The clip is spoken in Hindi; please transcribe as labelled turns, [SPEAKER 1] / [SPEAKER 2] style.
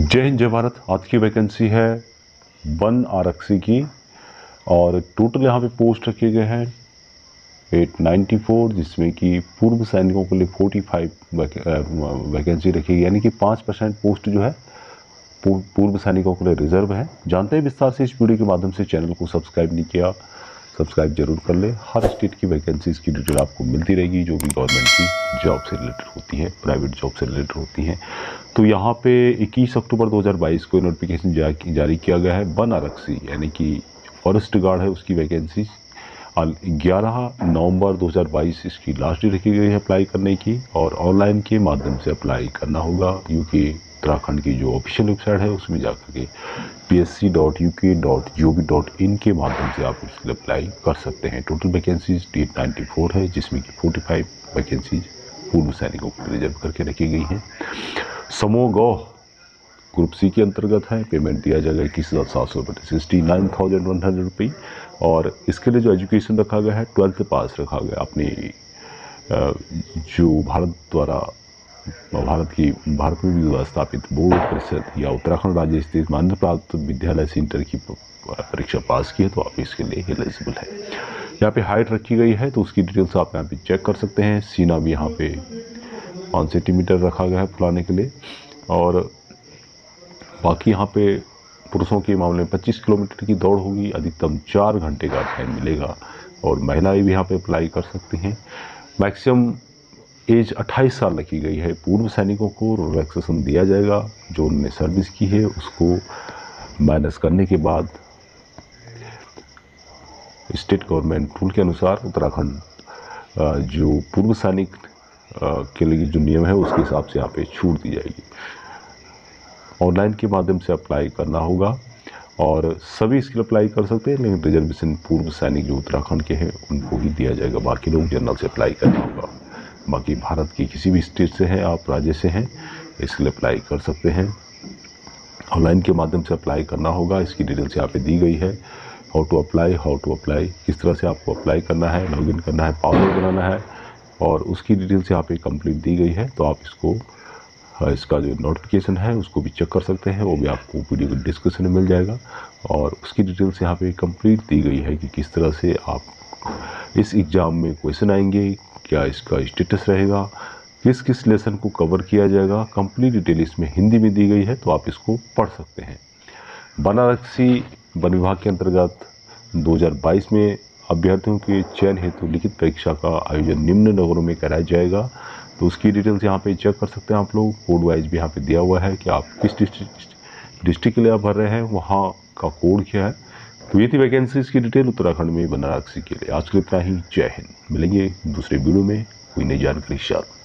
[SPEAKER 1] जय हिंद, जय भारत। आज की वैकेंसी है वन आरक्षी की और टोटल यहाँ पे पोस्ट रखे गए हैं 894 जिसमें कि पूर्व सैनिकों के लिए 45 वैकेंसी रखी गई, यानी कि पाँच परसेंट पोस्ट जो है पूर्व पूर्व सैनिकों के लिए रिज़र्व है। जानते हैं विस्तार से इस वीडियो के माध्यम से चैनल को सब्सक्राइब नहीं किया सब्सक्राइब ज़रूर कर ले। हर स्टेट की वैकेंसीज़ की डिटेल आपको मिलती रहेगी, जो कि गवर्नमेंट की जॉब से रिलेटेड होती है प्राइवेट जॉब से रिलेटेड होती हैं। तो यहाँ पे 21 अक्टूबर 2022 को नोटिफिकेशन जारी किया गया है। वन आरक्षी यानी कि फॉरेस्ट गार्ड है, उसकी वैकेंसी ग्यारह नवंबर 2022 इसकी लास्ट डेट रखी गई है अप्लाई करने की, और ऑनलाइन के माध्यम से अप्लाई करना होगा। यूके उत्तराखंड की जो ऑफिशियल वेबसाइट है, उसमें जाकर के यू के माध्यम से आप इसके लिए अप्लाई कर सकते हैं। Total vacancies date ninety four है, जिसमें कि फोर्टी फाइव वैकेंसीज पूर्व सैनिकों को रिज़र्व करके रखी गई हैं। समूह गौ ग्रुप सी के अंतर्गत है। पेमेंट दिया जाएगा इक्कीस हज़ार सात सौ रुपये sixty nine thousand one hundred रुपये और इसके लिए जो एजुकेशन रखा गया है ट्वेल्थ पास रखा गया। अपनी जो भारत द्वारा भारत की भारत में भी स्थापित बोर्ड परिषद या उत्तराखंड राज्य स्थित मान्य प्राप्त विद्यालय से इंटर की परीक्षा पास की है तो आप इसके लिए एलिजिबल है। यहाँ पे हाइट रखी गई है तो उसकी डिटेल्स आप यहाँ पे चेक कर सकते हैं। सीना भी यहाँ पे पाँच सेंटीमीटर रखा गया है फुलाने के लिए। और बाकी यहाँ पे पुरुषों के मामले में 25 किलोमीटर की दौड़ होगी, अधिकतम चार घंटे का टाइम मिलेगा। और महिलाएँ भी यहाँ पे अप्लाई कर सकती हैं। मैक्सिमम एज 28 साल रखी गई है। पूर्व सैनिकों को रिलैक्सेशन दिया जाएगा। जो उन्होंने सर्विस की है, उसको माइनस करने के बाद स्टेट गवर्नमेंट रूल के अनुसार उत्तराखंड जो पूर्व सैनिक के लिए जो नियम है, उसके हिसाब से यहाँ पे छूट दी जाएगी। ऑनलाइन के माध्यम से अप्लाई करना होगा और सभी इसके लिए अप्लाई कर सकते हैं, लेकिन रिजर्वेशन पूर्व सैनिक जो उत्तराखंड के हैं, उनको ही दिया जाएगा। बाकी लोग जनरल से अप्लाई करना होगा। बाकी भारत की किसी भी स्टेट से हैं, आप राज्य से हैं इसके लिए अप्लाई कर सकते हैं। ऑनलाइन के माध्यम से अप्लाई करना होगा, इसकी डिटेल्स यहाँ पे दी गई है। How to apply how to apply किस तरह से आपको अप्लाई करना है लॉगिन करना है पासवर्ड बनाना है, और उसकी डिटेल्स यहाँ पे कंप्लीट दी गई है तो आप इसको इसका जो नोटिफिकेशन है, उसको भी चेक कर सकते हैं, वो भी आपको वीडियो डिस्क्रिप्शन में मिल जाएगा। और उसकी डिटेल्स यहाँ पे कंप्लीट दी गई है कि किस तरह से आप, इस एग्ज़ाम में क्वेश्चन आएँगे क्या इसका स्टेटस रहेगा? किस किस लेसन को कवर किया जाएगा? कंप्लीट डिटेल इसमें हिंदी में दी गई है तो आप इसको पढ़ सकते हैं। बनारसी वन विभाग के अंतर्गत 2022 में अभ्यर्थियों के चयन हेतु लिखित परीक्षा का आयोजन निम्न नगरों में कराया जाएगा। तो उसकी डिटेल्स यहाँ पे चेक कर सकते हैं आप लोग। कोड वाइज भी यहाँ पे दिया हुआ है कि आप किस डिस्ट्रिक्ट डिस्ट्रिक्ट के लिए आप भर रहे हैं, वहाँ का कोड क्या है? तो ये थी वैकेंसीज की डिटेल उत्तराखंड में बनारसी के लिए। आज के इतना ही। जय हिंद। मिलेंगे दूसरे वीडियो में। कोई नई जानकारी। शायद